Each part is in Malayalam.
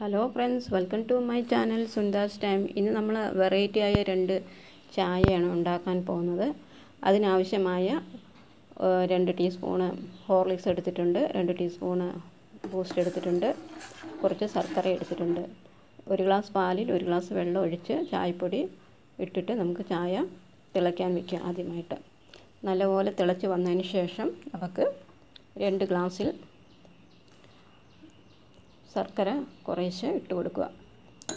Hello friends welcome to my channel Sundas time ഇന്ന് നമ്മൾ വെറൈറ്റി ആയ രണ്ട് ചായയാണ് ഉണ്ടാക്കാൻ പോകുന്നത്. അതിനാവശ്യമായ രണ്ട് ടീസ്പൂണ് ഹോർലിക്സ് എടുത്തിട്ടുണ്ട്. രണ്ട് ടീസ്പൂണ് ബൂസ്റ്റ് എടുത്തിട്ടുണ്ട്. കുറച്ച് ശർക്കര എടുത്തിട്ടുണ്ട്. ഒരു ഗ്ലാസ് പാലിൽ ഒരു ഗ്ലാസ് വെള്ളം ഒഴിച്ച് ചായപ്പൊടി ഇട്ടിട്ട് നമുക്ക് ചായ തിളയ്ക്കാൻ വയ്ക്കുക ആദ്യമായിട്ട്. നല്ലപോലെ തിളച്ച് വന്നതിന് ശേഷം നമുക്ക് രണ്ട് ഗ്ലാസ്സിൽ ശർക്കര കുറേശ്ശെ ഇട്ട് കൊടുക്കുക.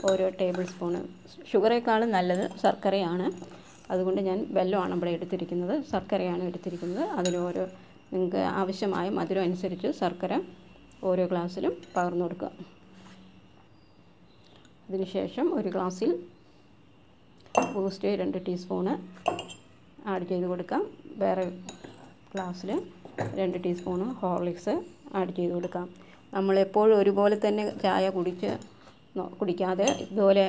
ഓരോ ടേബിൾ സ്പൂണ്. ഷുഗറേക്കാളും നല്ലത് ശർക്കരയാണ്. അതുകൊണ്ട് ഞാൻ വെല്ലമാണ് ഇവിടെ എടുത്തിരിക്കുന്നത്. ശർക്കരയാണ് എടുത്തിരിക്കുന്നത്. അതിലോരോ നിങ്ങൾക്ക് ആവശ്യമായ മധുരം അനുസരിച്ച് ശർക്കര ഓരോ ഗ്ലാസ്സിലും പകർന്നു കൊടുക്കുക. അതിനുശേഷം ഒരു ഗ്ലാസ്സിൽ ബൂസ്റ്റ് രണ്ട് ടീസ്പൂണ് ആഡ് ചെയ്ത് കൊടുക്കാം. വേറെ ഗ്ലാസ്സിൽ രണ്ട് ടീസ്പൂണ് ഹോർലിക്സ് ആഡ് ചെയ്ത് കൊടുക്കാം. നമ്മളെപ്പോഴും ഒരുപോലെ തന്നെ ചായ കുടിച്ച് കുടിക്കാതെ ഇതുപോലെ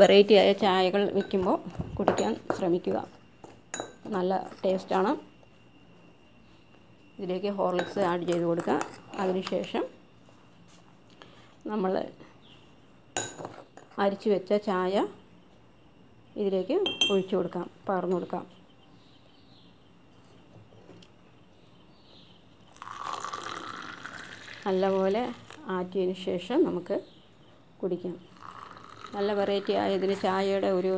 വെറൈറ്റി ആയ ചായകൾ വയ്ക്കുമ്പോൾ കുടിക്കാൻ ശ്രമിക്കുക. നല്ല ടേസ്റ്റാണ് ഇതിലേക്ക് ഹോർലിക്സ് ആഡ് ചെയ്ത് കൊടുക്കുക. അതിനുശേഷം നമ്മൾ അരിച്ചു വെച്ച ചായ ഇതിലേക്ക് ഒഴിച്ചു കൊടുക്കാം പകർന്നു കൊടുക്കാം. നല്ലപോലെ ആറ്റിയതിന് ശേഷം നമുക്ക് കുടിക്കാം. നല്ല വെറൈറ്റി ആയതിന് ചായയുടെ ഒരു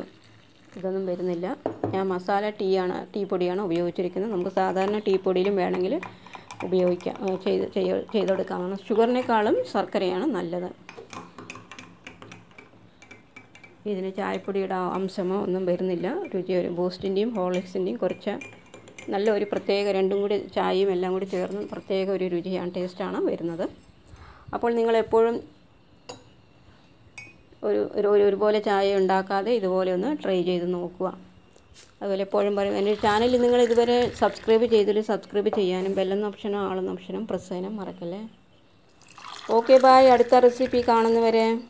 ഇതൊന്നും വരുന്നില്ല. ഞാൻ മസാല ടീ ആണ് ടീ പൊടിയാണ് ഉപയോഗിച്ചിരിക്കുന്നത്. നമുക്ക് സാധാരണ ടീ പൊടിയിലും വേണമെങ്കിൽ ഉപയോഗിക്കാം. ചെയ്ത് ചെയ്തെടുക്കാവുന്ന ഷുഗറിനേക്കാളും ശർക്കരയാണ് നല്ലത്. ഇതിന് ചായപ്പൊടിയുടെ അംശമോ ഒന്നും വരുന്നില്ല. രുചി ഒരു ബൂസ്റ്റിന്റെയും ഹോർലിക്സിന്റെയും കുറച്ച് നല്ല ഒരു പ്രത്യേക രണ്ടും കൂടി ചായയും എല്ലാം കൂടി ചേർന്ന് പ്രത്യേക ഒരു രുചിയാണ് ടേസ്റ്റാണ് വരുന്നത്. അപ്പോൾ നിങ്ങൾ എപ്പോഴും ഒരു ഒരു ഒരു- ഒരുപോലെ ചായ ഉണ്ടാക്കാതെ ഇതുപോലെ ഒന്ന് ട്രൈ ചെയ്ത് നോക്കുക. അതുപോലെ എപ്പോഴും പറയും എന്റെ ചാനൽ നിങ്ങൾ ഇതുവരെ സബ്സ്ക്രൈബ് ചെയ്തില്ല സബ്സ്ക്രൈബ് ചെയ്യാനും ബെല്ലെന്ന ഓപ്ഷനും ആളെന്ന ഓപ്ഷനും പ്രസ് ചെയ്യാനും മറക്കല്ലേ? ഓക്കെ ബായ് അടുത്ത റെസിപ്പി കാണുന്നവരെ.